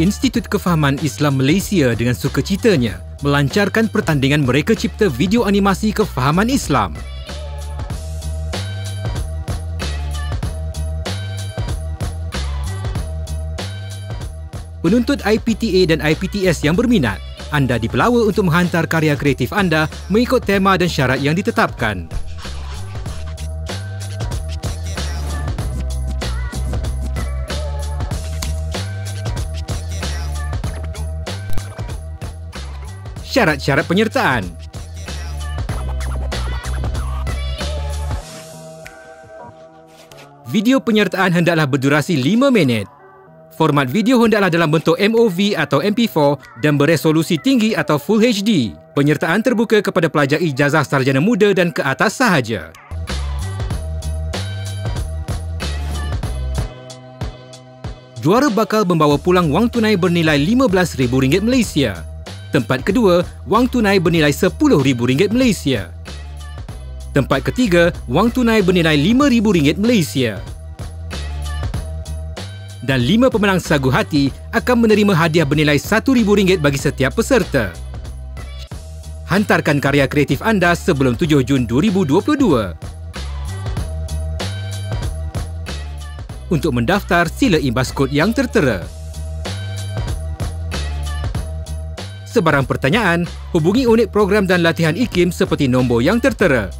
Institut Kefahaman Islam Malaysia dengan sukacitanya melancarkan pertandingan mereka cipta video animasi kefahaman Islam. Penuntut IPTA dan IPTS yang berminat, anda dipelawa untuk menghantar karya kreatif anda mengikut tema dan syarat yang ditetapkan. Syarat-syarat penyertaan Video penyertaan hendaklah berdurasi 5 minit. Format video hendaklah dalam bentuk MOV atau MP4 dan beresolusi tinggi atau Full HD. Penyertaan terbuka kepada pelajar ijazah sarjana muda dan ke atas sahaja. Juara bakal membawa pulang wang tunai bernilai RM15,000 Malaysia. Tempat kedua, wang tunai bernilai RM10,000 Malaysia. Tempat ketiga, wang tunai bernilai RM5,000 Malaysia. Dan lima pemenang sagu hati akan menerima hadiah bernilai RM1,000 bagi setiap peserta. Hantarkan karya kreatif anda sebelum 7 Jun 2022. Untuk mendaftar, sila imbas kod yang tertera. Sebarang pertanyaan, hubungi unit program dan latihan IKIM seperti nombor yang tertera.